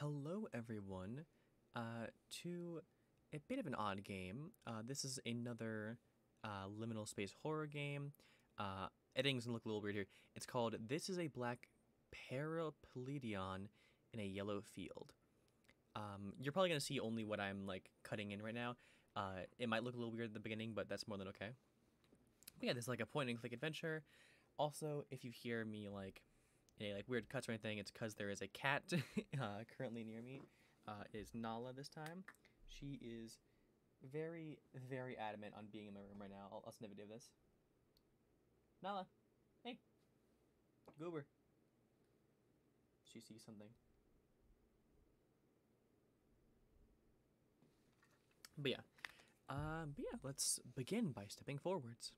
Hello, everyone, uh, to a bit of an odd game. Uh, this is another uh, liminal space horror game. Uh, editing's gonna look a little weird here. It's called This is a Black Paraplegion in a Yellow Field. Um, you're probably gonna see only what I'm like cutting in right now. Uh, it might look a little weird at the beginning, but that's more than okay. But yeah, this is like a point and click adventure. Also, if you hear me like any like weird cuts or anything, it's because there is a cat uh, currently near me. Uh, is Nala this time. She is very, very adamant on being in my room right now. I'll, I'll send a video of this. Nala, hey, Goober. She sees something. But yeah, um, but yeah, let's begin by stepping forwards.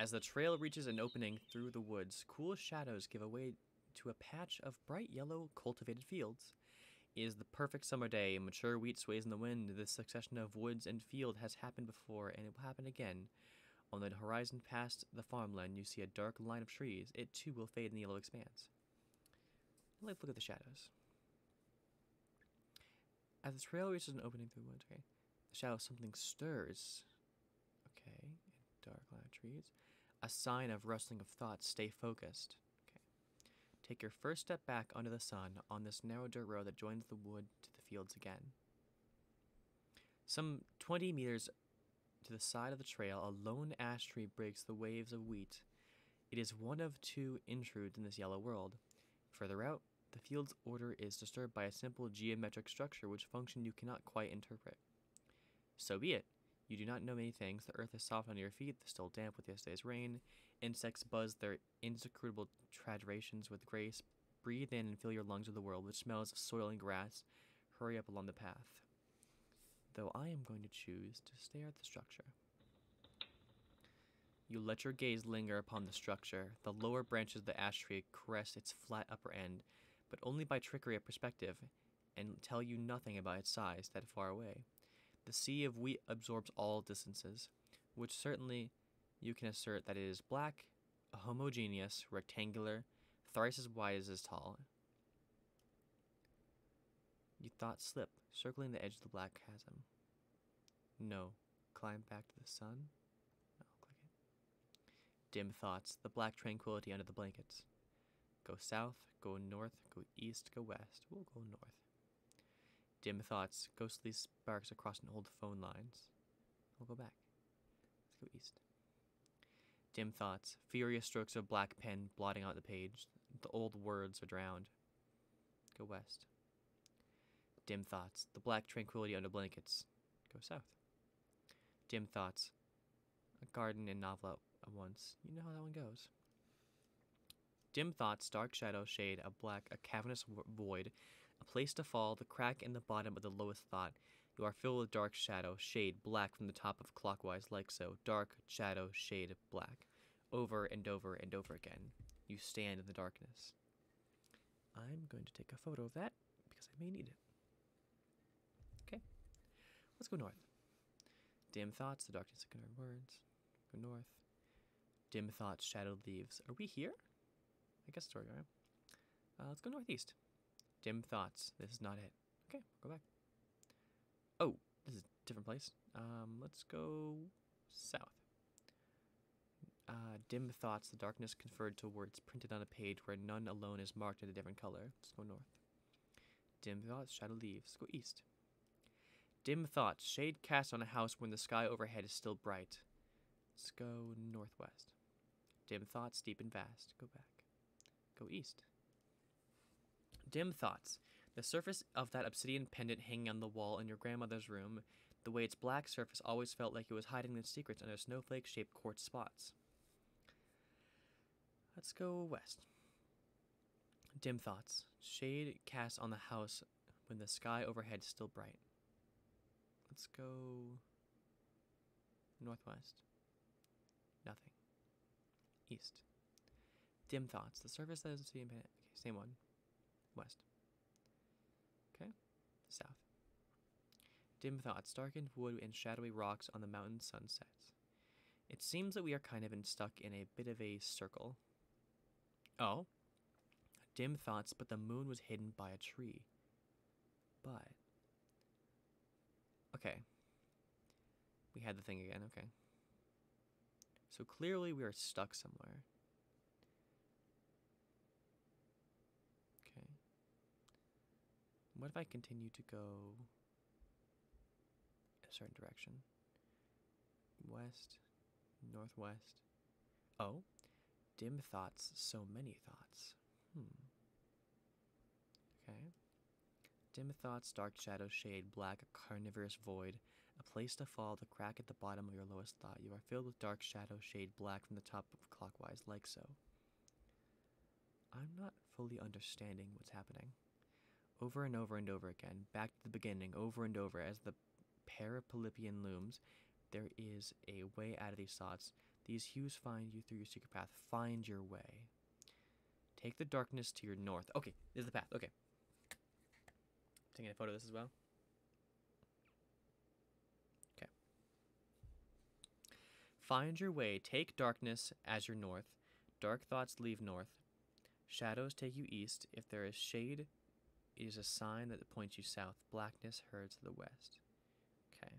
As the trail reaches an opening through the woods, cool shadows give way to a patch of bright yellow cultivated fields. It is the perfect summer day. Mature wheat sways in the wind. This succession of woods and field has happened before, and it will happen again. On the horizon past the farmland, you see a dark line of trees. It too will fade in the yellow expanse. Let's look at the shadows. As the trail reaches an opening through the woods, okay, the shadow of something stirs. Okay, dark line of trees. A sign of rustling of thoughts. Stay focused. Okay. Take your first step back under the sun on this narrow dirt road that joins the wood to the fields again. Some 20 meters to the side of the trail, a lone ash tree breaks the waves of wheat. It is one of two intrudes in this yellow world. Further out, the field's order is disturbed by a simple geometric structure which function you cannot quite interpret. So be it. You do not know many things. The earth is soft under your feet, still damp with yesterday's rain. Insects buzz their insecrutable tradrations with grace. Breathe in and fill your lungs with the world, which smells of soil and grass. Hurry up along the path. Though I am going to choose to stare at the structure. You let your gaze linger upon the structure. The lower branches of the ash tree caress its flat upper end, but only by trickery of perspective, and tell you nothing about its size that far away. The sea of wheat absorbs all distances, which certainly you can assert that it is black, homogeneous, rectangular, thrice as wide as is tall. You thought slip, circling the edge of the black chasm. No, climb back to the sun. No, click it. Dim thoughts, the black tranquility under the blankets. Go south, go north, go east, go west. We'll go north. Dim thoughts, ghostly sparks across an old phone lines. We'll go back. Let's go east. Dim thoughts, furious strokes of black pen blotting out the page. The old words are drowned. Go west. Dim thoughts, the black tranquility under blankets. Go south. Dim thoughts, a garden and novel at once. You know how that one goes. Dim thoughts, dark shadow, shade, a black, a cavernous void, a place to fall, the crack in the bottom of the lowest thought. You are filled with dark shadow, shade, black from the top of clockwise, like so. Dark, shadow, shade, black. Over and over and over again. You stand in the darkness. I'm going to take a photo of that because I may need it. Okay, let's go north. Dim thoughts, the darkness of our words. Go north. Dim thoughts, shadowed leaves. Are we here? I guess that's where we are. Uh, let's go northeast. Dim thoughts. This is not it. Okay, go back. Oh, this is a different place. Um, let's go south. Uh, dim thoughts. The darkness conferred to words printed on a page where none alone is marked in a different color. Let's go north. Dim thoughts. Shadow leaves. Go east. Dim thoughts. Shade cast on a house when the sky overhead is still bright. Let's go northwest. Dim thoughts. Deep and vast. Go back. Go east. Dim thoughts. The surface of that obsidian pendant hanging on the wall in your grandmother's room, the way its black surface always felt like it was hiding its secrets under snowflake shaped quartz spots. Let's go west. Dim thoughts. Shade cast on the house when the sky overhead is still bright. Let's go northwest. Nothing. East. Dim thoughts. The surface that is pendant. Okay, same one west. Okay, south. Dim thoughts, darkened wood and shadowy rocks on the mountain sunsets. It seems that we are kind of in stuck in a bit of a circle. Oh. Dim thoughts, but the moon was hidden by a tree. But. Okay. We had the thing again, okay. So clearly we are stuck somewhere. Okay. What if I continue to go a certain direction? West, northwest. Oh, dim thoughts, so many thoughts. Hmm. Okay. Dim thoughts, dark shadow, shade, black, a carnivorous void, a place to fall, the crack at the bottom of your lowest thought. You are filled with dark shadow, shade, black from the top of clockwise, like so. I'm not fully understanding what's happening. Over and over and over again, back to the beginning, over and over, as the Parapolypian looms, there is a way out of these thoughts. These hues find you through your secret path. Find your way. Take the darkness to your north. Okay, this is the path. Okay. Taking a photo of this as well. Okay. Find your way. Take darkness as your north. Dark thoughts leave north. Shadows take you east. If there is shade, it is a sign that points you south. Blackness herds to the west. Okay.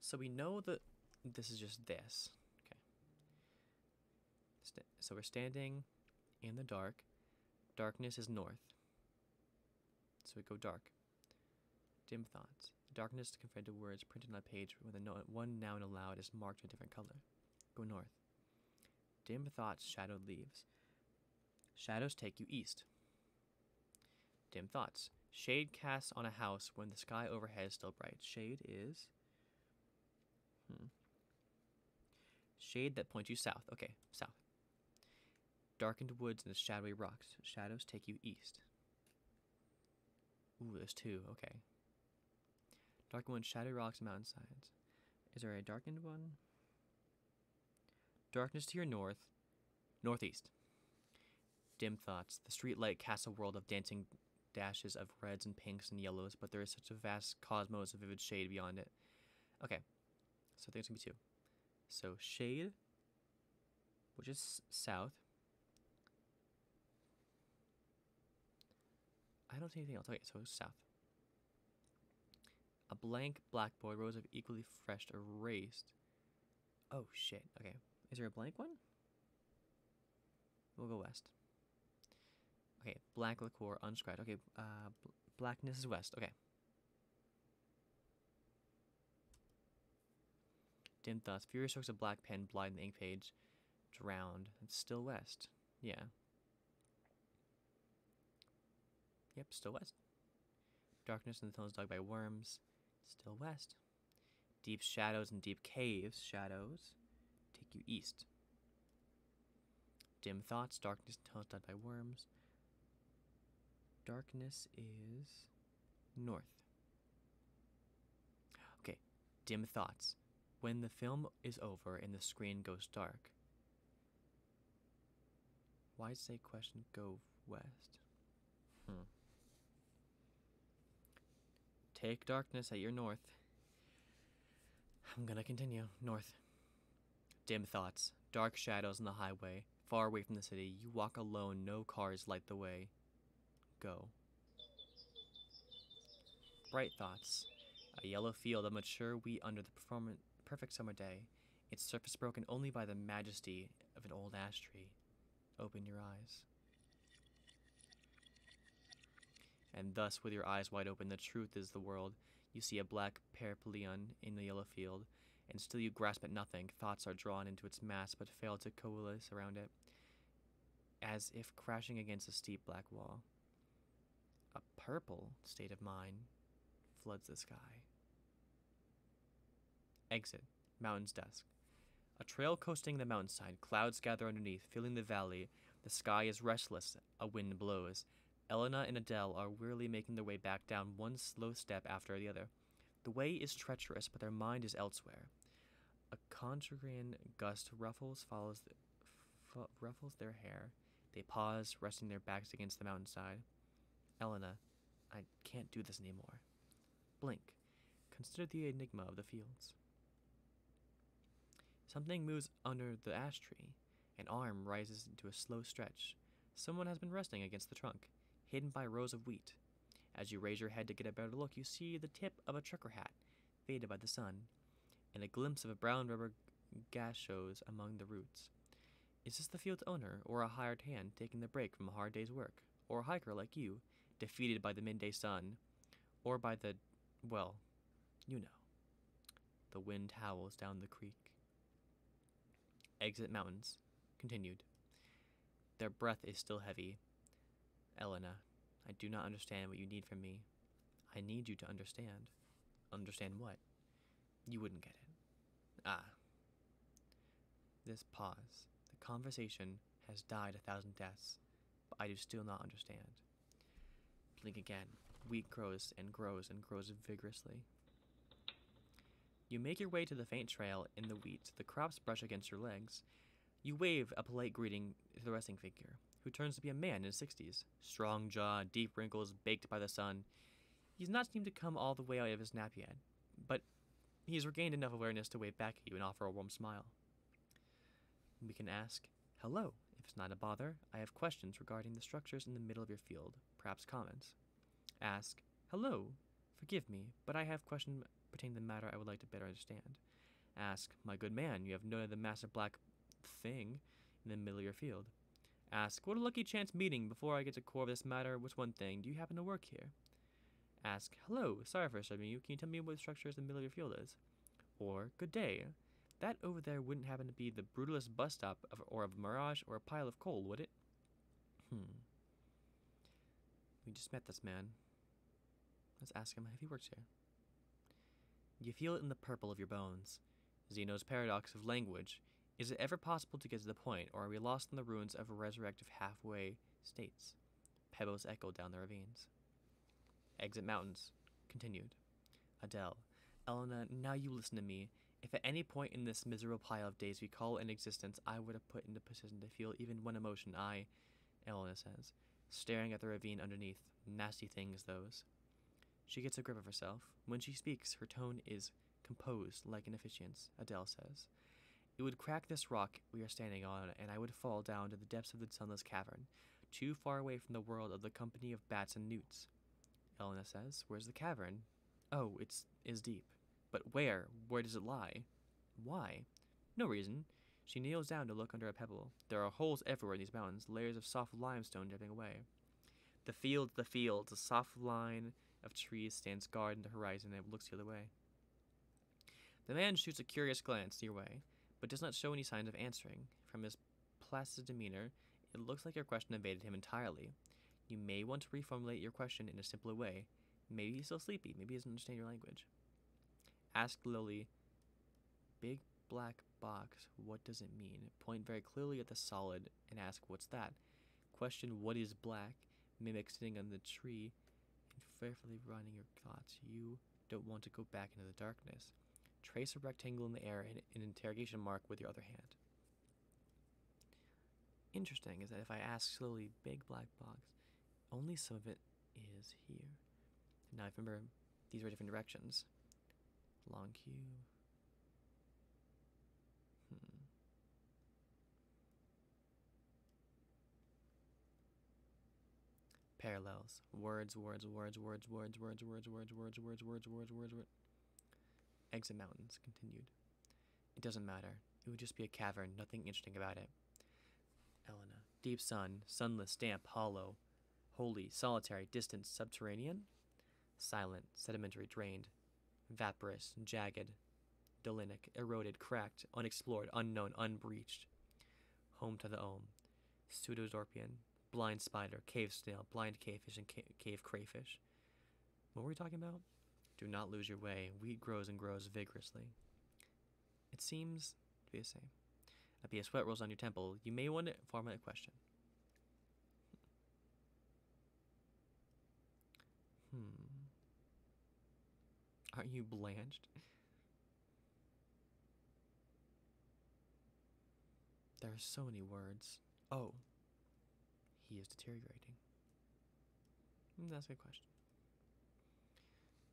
So we know that this is just this. Okay. So we're standing in the dark. Darkness is north. So we go dark. Dim thoughts. Darkness to confront the words printed on a page with a no- one noun aloud is marked a different color. Go north. Dim thoughts, shadowed leaves. Shadows take you east. Dim thoughts. Shade casts on a house when the sky overhead is still bright. Shade is. Hmm. Shade that points you south. Okay, south. Darkened woods and the shadowy rocks. Shadows take you east. Ooh, there's two. Okay. Darkened woods, shadowy rocks, and mountainsides. Is there a darkened one? Darkness to your north. Northeast. Dim thoughts. The streetlight casts a world of dancing dashes of reds and pinks and yellows, but there is such a vast cosmos of vivid shade beyond it. Okay, so I think it's gonna be two. So shade, which is south. I don't see anything else. Okay, so south. A blank blackboard, rows of equally fresh erased. Oh shit. Okay, is there a blank one? We'll go west. Okay, black liqueur, unscribed. Okay, uh, bl- blackness is west. Okay. Dim thoughts. Furious strokes of black pen blind the ink page. Drowned. It's still west. Yeah. Yep, still west. Darkness in the tunnels dug by worms. Still west. Deep shadows and deep caves. Shadows take you east. Dim thoughts. Darkness in tunnels dug by worms. Darkness is north. Okay, dim thoughts. When the film is over and the screen goes dark. Why say question go west? Hmm. Take darkness at your north. I'm gonna continue. North. Dim thoughts. Dark shadows on the highway. Far away from the city. You walk alone. No cars light the way go. Bright thoughts. A yellow field, of mature wheat under the perfect summer day, its surface broken only by the majesty of an old ash tree. Open your eyes. And thus, with your eyes wide open, the truth is the world. You see a black periplyon in the yellow field, and still you grasp at nothing. Thoughts are drawn into its mass, but fail to coalesce around it, as if crashing against a steep black wall. A purple state of mind floods the sky. Exit. Mountain's dusk. A trail coasting the mountainside. Clouds gather underneath, filling the valley. The sky is restless. A wind blows. Elena and Adele are wearily making their way back down one slow step after the other. The way is treacherous, but their mind is elsewhere. A contrarian gust ruffles follows th- f- ruffles their hair. They pause, resting their backs against the mountainside. Elena, I can't do this anymore. Blink. Consider the enigma of the fields. Something moves under the ash tree. An arm rises into a slow stretch. Someone has been resting against the trunk, hidden by rows of wheat. As you raise your head to get a better look, you see the tip of a trucker hat, faded by the sun, and a glimpse of a brown rubber gas shows among the roots. Is this the field's owner, or a hired hand taking the break from a hard day's work, or a hiker like you, defeated by the midday sun, or by the, well, you know. The wind howls down the creek. Exit mountains. Continued. Their breath is still heavy. Elena, I do not understand what you need from me. I need you to understand. Understand what? You wouldn't get it. Ah. This pause. The conversation has died a thousand deaths, but I do still not understand. Again. Wheat grows and grows and grows vigorously. You make your way to the faint trail in the wheat. The crops brush against your legs. You wave a polite greeting to the resting figure, who turns to be a man in his sixties, strong jaw, deep wrinkles baked by the sun. He does not seem to come all the way out of his nap yet, but he has regained enough awareness to wave back at you and offer a warm smile. We can ask, Hello, if it's not a bother. I have questions regarding the structures in the middle of your field, perhaps comments. Ask, Hello, forgive me, but I have questions pertaining to the matter I would like to better understand. Ask, My good man, you have noted the massive black thing in the middle of your field. Ask, What a lucky chance meeting. Before I get to core of this matter, which one thing? Do you happen to work here? Ask, Hello, sorry for disturbing you. Can you tell me what structure is in the middle of your field is? Or, Good day. That over there wouldn't happen to be the brutalist bus stop of, or a mirage or a pile of coal, would it? Hmm. We just met this man. Let's ask him if he works here. You feel it in the purple of your bones. Zeno's paradox of language. Is it ever possible to get to the point, or are we lost in the ruins of a resurrective halfway states? Pebbles echo down the ravines. Exit mountains. Continued. Adele. Elena, now you listen to me. If at any point in this miserable pile of days we call in existence I would have put into position to feel even one emotion, I, Elena says, staring at the ravine underneath. Nasty things, those. She gets a grip of herself. When she speaks, her tone is composed like an officiant's, Adele says. It would crack this rock we are standing on, and I would fall down to the depths of the sunless cavern, too far away from the world of the company of bats and newts. Elena says, Where's the cavern? Oh, it's is deep. But where? Where does it lie? Why? No reason. She kneels down to look under a pebble. There are holes everywhere in these mountains, layers of soft limestone dripping away. The fields, the fields, a soft line of trees stands guard in the horizon and looks the other way. The man shoots a curious glance your way, but does not show any signs of answering. From his placid demeanor, it looks like your question evaded him entirely. You may want to reformulate your question in a simpler way. Maybe he's still sleepy. Maybe he doesn't understand your language. Ask Lily, Big black box, what does it mean? Point very clearly at the solid and ask, What's that? Question, What is black? Mimic sitting on the tree and fearfully running your thoughts. You don't want to go back into the darkness. Trace a rectangle in the air and an interrogation mark with your other hand. Interesting is that if I ask slowly, big black box, only some of it is here. Now remember, these are different directions. Long cube. Parallels. Words, words, words, words, words, words, words, words, words, words, words, words, words, words. Exit mountains. Continued. It doesn't matter. It would just be a cavern, nothing interesting about it. Elena. Deep sun, sunless, damp, hollow, holy, solitary, distant, subterranean? Silent, sedimentary, drained, vaporous, jagged, dolinic, eroded, cracked, unexplored, unknown, unbreached. Home to the olm. pseudoscorpion, blind spider, cave snail, blind cavefish, and ca- cave crayfish. What were we talking about? Do not lose your way. Weed grows and grows vigorously. It seems to be the same. A bee of sweat rolls on your temple. You may want to formulate a question. Hmm. Aren't you blanched? There are so many words. Oh. He is deteriorating. Hmm, That's a good question.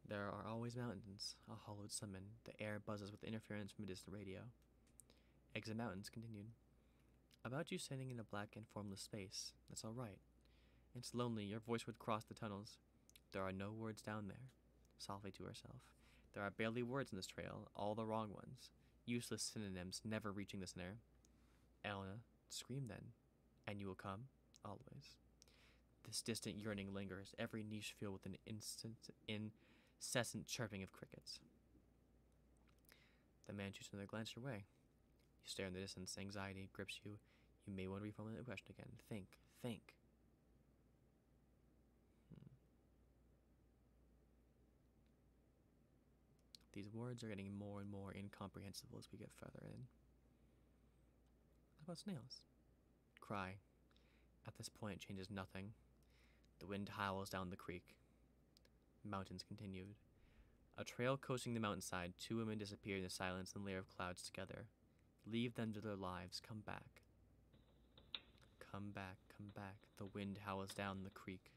There are always mountains, a hollowed summon. The air buzzes with interference from a distant radio. Exit mountains continued. About you standing in a black and formless space. That's all right. It's lonely. Your voice would cross the tunnels. There are no words down there. Softly to herself. There are barely words in this trail, all the wrong ones. Useless synonyms, never reaching the snare. Elena, scream then, and you will come, always. This distant yearning lingers, every niche filled with an instant, incessant chirping of crickets. The man shoots another glance your way. You stare in the distance, anxiety grips you. You may want to reformulate the question again. Think, think. Hmm. These words are getting more and more incomprehensible as we get further in. What about snails? Cry. At this point, it changes nothing. The wind howls down the creek. Mountains continued. A trail coasting the mountainside, two women disappear in the silence and layer of clouds together. Leave them to their lives. Come back. Come back, come back. The wind howls down the creek.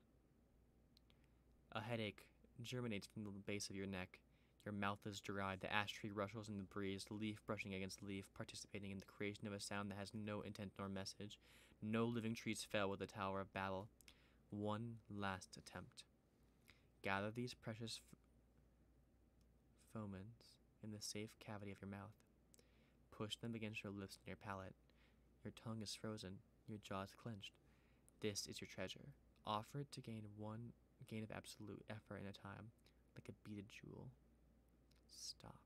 A headache germinates from the base of your neck. Your mouth is dry. The ash tree rustles in the breeze, leaf brushing against leaf, participating in the creation of a sound that has no intent nor message. No living trees fell with the Tower of Babel. One last attempt. Gather these precious foments in the safe cavity of your mouth. Push them against your lips and your palate. Your tongue is frozen, your jaws clenched. This is your treasure. Offer it to gain one gain of absolute effort in a time, like a beaded jewel. Stop.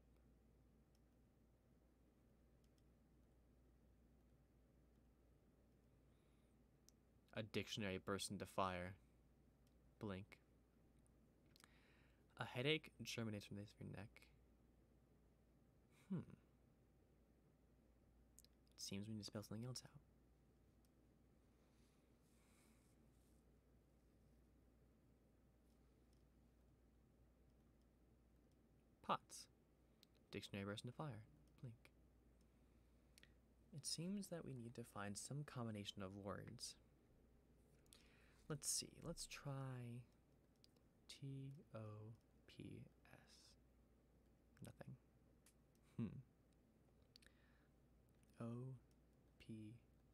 A dictionary bursts into fire. Blink. A headache germinates from the base of your neck. Hmm. It seems we need to spell something else out. Pots. Dictionary bursts into fire. Blink. It seems that we need to find some combination of words. Let's see. Let's try T O P S. Nothing. Hmm. O P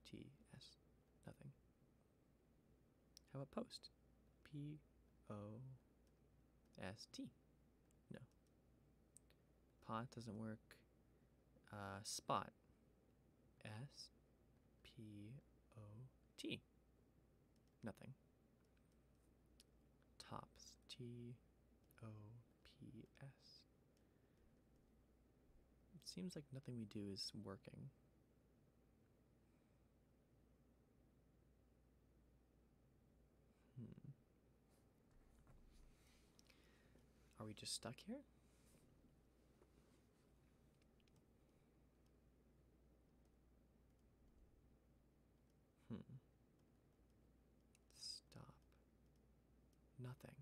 T S. Nothing. How about post? P O S T. No. Pot doesn't work. Uh, spot. S P O T. Nothing. T O P S. It seems like nothing we do is working. Hmm. Are we just stuck here? Hmm. Stop. Nothing.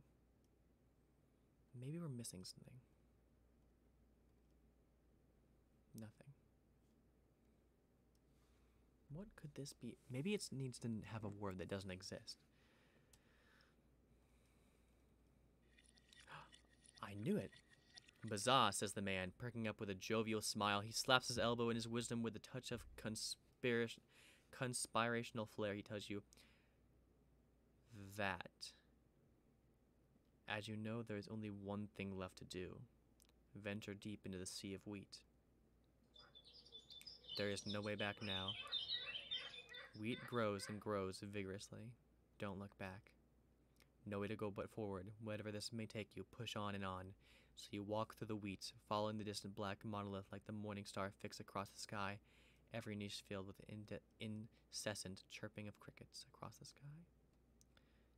We're missing something. Nothing. What could this be? Maybe it needs to have a word that doesn't exist. I knew it. Bazaar, says the man, perking up with a jovial smile. He slaps his elbow in his wisdom with a touch of conspira- conspirational flair. He tells you that, as you know, there is only one thing left to do venture deep into the sea of wheat. There is no way back now. Wheat grows and grows vigorously. Don't look back. No way to go but forward. Whatever this may take you, push on and on. So you walk through the wheat, following the distant black monolith like the morning star fixed across the sky, every niche filled with incessant chirping of crickets across the sky.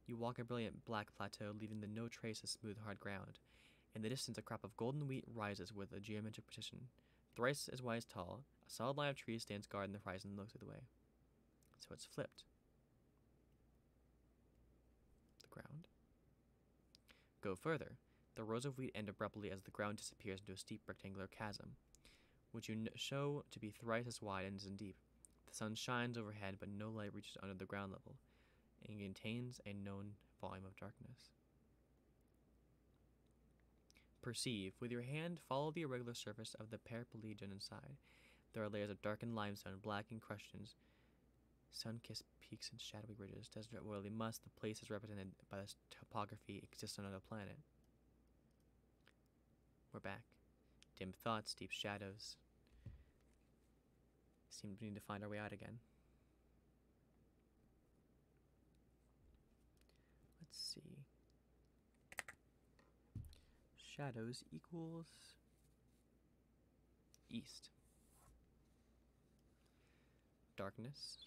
You walk a brilliant black plateau, leaving the no trace of smooth, hard ground. In the distance, a crop of golden wheat rises with a geometric precision. Thrice as wide as tall, a solid line of trees stands guard in the horizon and looks the way. So it's flipped. The ground. Go further. The rows of wheat end abruptly as the ground disappears into a steep rectangular chasm, which you show to be thrice as wide and as deep. The sun shines overhead, but no light reaches under the ground level, and contains a known volume of darkness. Perceive. With your hand, follow the irregular surface of the paraplegion inside. There are layers of darkened limestone, black encrustations, Sun-kissed peaks and shadowy ridges, desert oily must, the place is represented by this topography exists on another planet. We're back. Dim thoughts, deep shadows. Seem to need to find our way out again. Let's see. Shadows equals east. Darkness.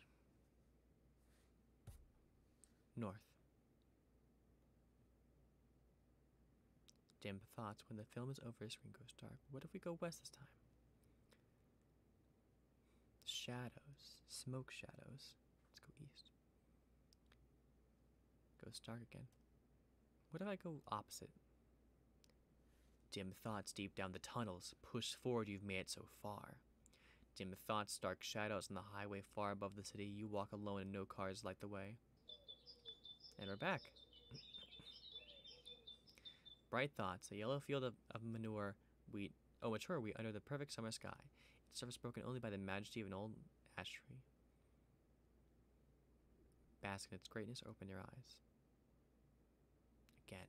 North. Dim thoughts. When the film is over, the screen goes dark. What if we go west this time? Shadows. Smoke shadows. Let's go east. Goes dark again. What if I go opposite? Dim thoughts deep down the tunnels. Push forward, you've made it so far. Dim thoughts, dark shadows on the highway far above the city. You walk alone and no cars light the way. And we're back. Bright thoughts, a yellow field of, of manure wheat, oh, mature wheat under the perfect summer sky. Its surface broken only by the majesty of an old ash tree. Bask in its greatness, open your eyes. Again.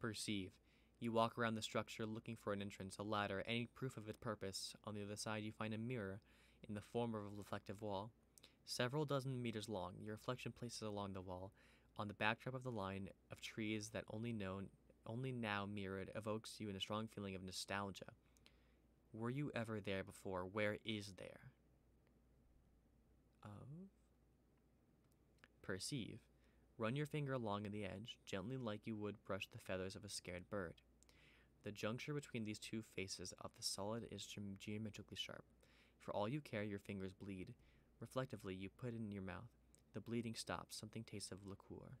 Perceive. You walk around the structure looking for an entrance, a ladder, any proof of its purpose. On the other side, you find a mirror in the form of a reflective wall. Several dozen meters long, your reflection places along the wall, on the backdrop of the line of trees that only known, only now mirrored, evokes you in a strong feeling of nostalgia. Were you ever there before? Where is there? Of? Perceive. Run your finger along the edge, gently like you would brush the feathers of a scared bird. The juncture between these two faces of the solid is ge- geometrically sharp. For all you care, your fingers bleed. Reflectively, you put it in your mouth. The bleeding stops. Something tastes of liqueur.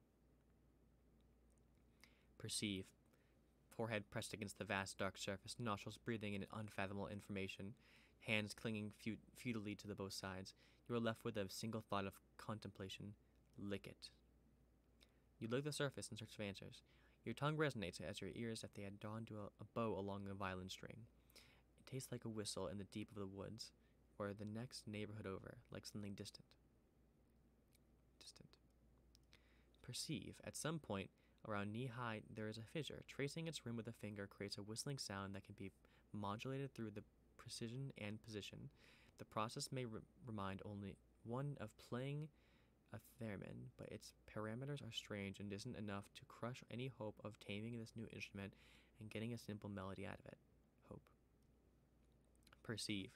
Perceive. Forehead pressed against the vast dark surface, nostrils breathing in unfathomable information, hands clinging fut- futilely to the both sides. You are left with a single thought of contemplation lick it. You lick the surface in search of answers. Your tongue resonates as your ears if they had drawn to a, a bow along a violin string. It tastes like a whistle in the deep of the woods, or the next neighborhood over, like something distant. Distant. Perceive. At some point, around knee high, there is a fissure. Tracing its rim with a finger creates a whistling sound that can be modulated through the precision and position. The process may re- remind only one of playing a theremin, but its parameters are strange and isn't enough to crush any hope of taming this new instrument and getting a simple melody out of it. Hope. Perceive.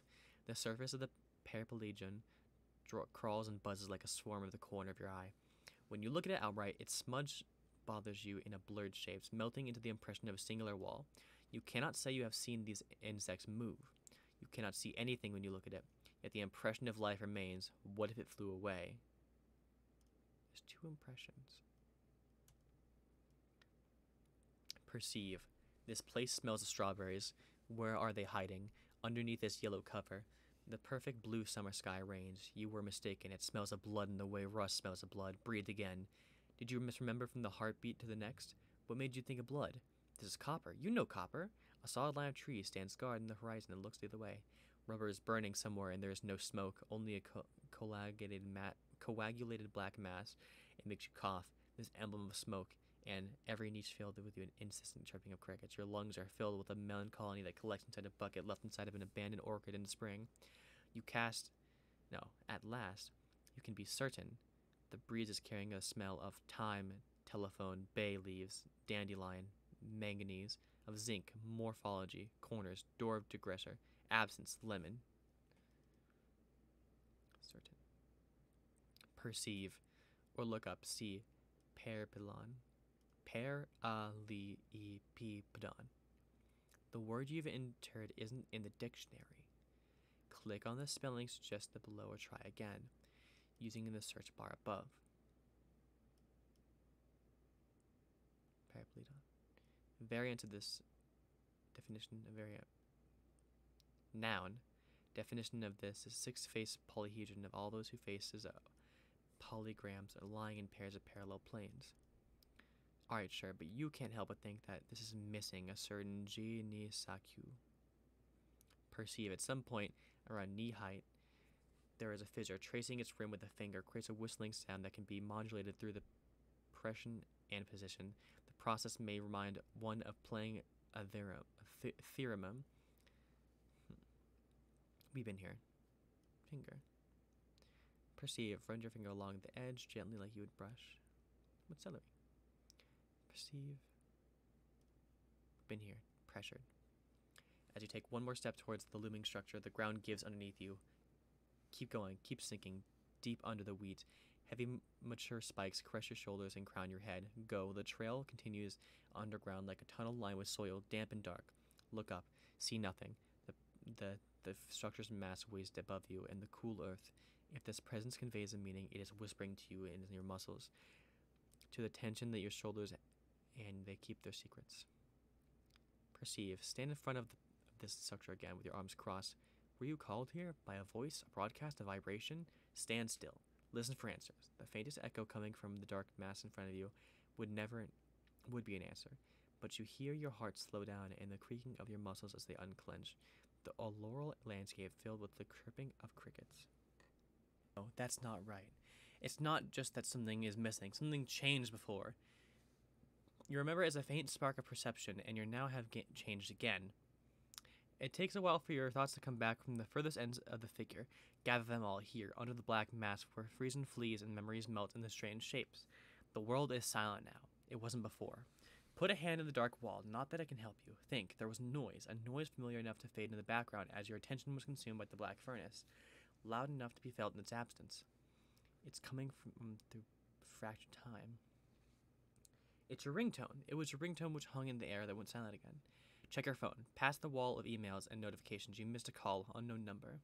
The surface of the paraplegion crawls and buzzes like a swarm of the corner of your eye. When you look at it outright, its smudge bothers you in a blurred shapes, melting into the impression of a singular wall. You cannot say you have seen these insects move. You cannot see anything when you look at it, yet the impression of life remains. What if it flew away? There's two impressions. Perceive. This place smells of strawberries. Where are they hiding? Underneath this yellow cover. The perfect blue summer sky reigns. You were mistaken. It smells of blood in the way rust smells of blood. Breathe again. Did you misremember from the heartbeat to the next? What made you think of blood? This is copper. You know copper. A solid line of trees stands guard in the horizon and looks the other way. Rubber is burning somewhere and there is no smoke, only a co- mat- coagulated black mass. It makes you cough, this emblem of smoke, and every niche filled with you an insistent chirping of crickets. Your lungs are filled with a melancholy that collects inside a bucket left inside of an abandoned orchid in the spring. You cast. No, at last, you can be certain the breeze is carrying a smell of thyme, telephone, bay leaves, dandelion, manganese, of zinc, morphology, corners, door of digressor, absence, lemon. Certain. Perceive, or look up, see, perpilon. Per a li e p pedon. The word you've entered isn't in the dictionary. Click on the spelling suggested below or try again, using the search bar above. Paraplidon. Variant of this definition, a variant. Noun. Definition of this is six-faced polyhedron of all those who faces polygrams are lying in pairs of parallel planes. Alright, sure, but you can't help but think that this is missing a certain G ni. Perceive at some point around knee height, There is a fissure. Tracing its rim with a finger creates a whistling sound that can be modulated through the pression and position. The process may remind one of playing a, thera- a th- theorem. Hmm. We've been here. Finger. Perceive. Run your finger along the edge gently like you would brush with celery. Perceive. Been here. Pressured. As you take one more step towards the looming structure, the ground gives underneath you. Keep going. Keep sinking. Deep under the weeds. Heavy, mature spikes crush your shoulders and crown your head. Go. The trail continues underground like a tunnel lined with soil, damp and dark. Look up. See nothing. The, the, the structure's mass weighs above you, and the cool earth. If this presence conveys a meaning, it is whispering to you in your muscles, to the tension that your shoulders, and they keep their secrets. Perceive. Stand in front of, the, of this structure again with your arms crossed. Were you called here by a voice, a broadcast, a vibration? Stand still. Listen for answers. The faintest echo coming from the dark mass in front of you would never would be an answer, but you hear your heart slow down and the creaking of your muscles as they unclench. The auroral landscape filled with the chirping of crickets. That's not right. It's not just that something is missing. Something changed before. You remember as a faint spark of perception, and you now have changed again. It takes a while for your thoughts to come back from the furthest ends of the figure. Gather them all here, under the black mask where frozen fleas and memories melt into strange shapes. The world is silent now. It wasn't before. Put a hand in the dark wall, not that it can help you. Think, there was noise, a noise familiar enough to fade in the background as your attention was consumed by the black furnace, loud enough to be felt in its absence. It's coming from mm, through fractured time. It's your ringtone. It was your ringtone which hung in the air that went silent again. Check your phone. Past the wall of emails and notifications, you missed a call, unknown number.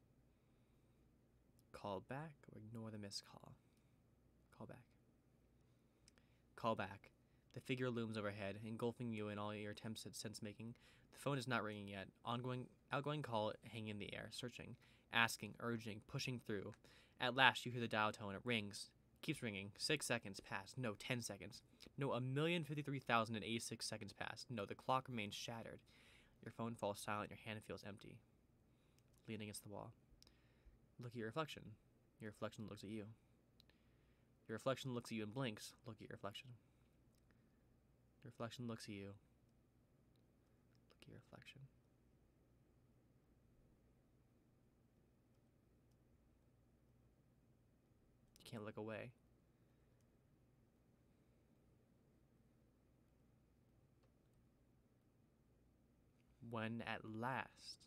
Call back or ignore the missed call. Call back. Call back. The figure looms overhead, engulfing you in all your attempts at sense making. The phone is not ringing yet. Ongoing, outgoing call hanging in the air, searching, asking, urging, pushing through. At last, you hear the dial tone. It rings, keeps ringing. Six seconds pass. No, ten seconds. No, a million fifty-three thousand and eighty-six seconds pass. No, the clock remains shattered. Your phone falls silent. Your hand feels empty. Leaning against the wall. Look at your reflection. Your reflection looks at you. Your reflection looks at you and blinks. Look at your reflection. Your reflection looks at you. Look at your reflection. Can't look away. When at last,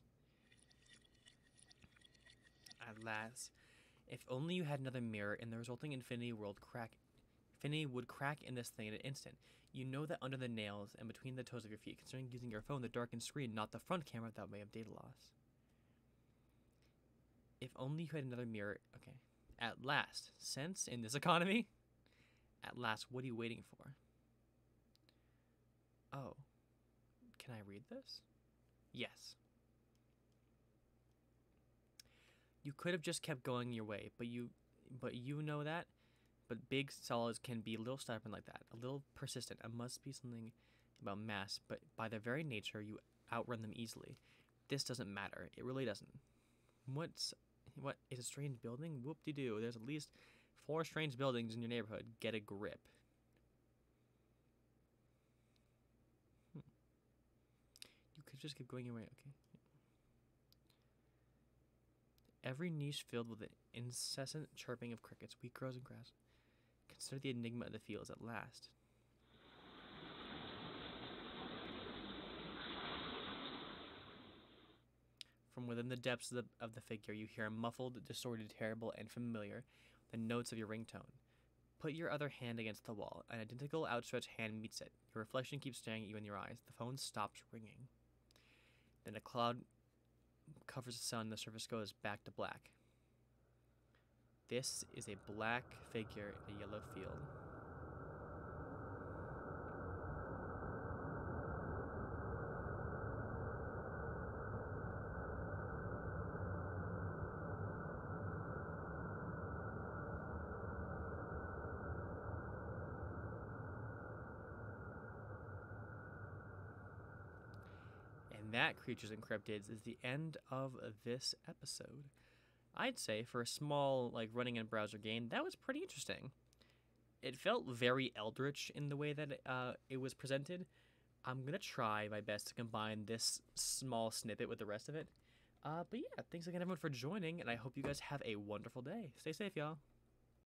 at last, if only you had another mirror and the resulting infinity world crack, infinity would crack in this thing in an instant. You know that under the nails and between the toes of your feet, considering using your phone, the darkened screen, not the front camera, that may have data loss. If only you had another mirror. Okay. At last, sense in this economy? At last, what are you waiting for? Oh. Can I read this? Yes. You could have just kept going your way, but you but you know that. But big solids can be a little stubborn like that, a little persistent. It must be something about mass, but by their very nature, you outrun them easily. This doesn't matter. It really doesn't. What's what is a strange building? Whoop de doo. There's at least four strange buildings in your neighborhood. Get a grip. Hmm. You could just keep going your way. Okay. Every niche filled with the incessant chirping of crickets, wheat grows and grass. Consider the enigma of the fields at last. From within the depths of the, of the figure, you hear a muffled, distorted, terrible, and familiar, the notes of your ringtone. Put your other hand against the wall. An identical outstretched hand meets it. Your reflection keeps staring at you in your eyes. The phone stops ringing. Then a cloud covers the sun. The surface goes back to black. This is a black figure in a yellow field. That, creatures and cryptids, is the end of this episode. I'd say for a small like running in browser game, that was pretty interesting. It felt very Eldritch in the way that uh, it was presented. I'm gonna try my best to combine this small snippet with the rest of it. Uh, but yeah, thanks again everyone for joining, and I hope you guys have a wonderful day. Stay safe, y'all.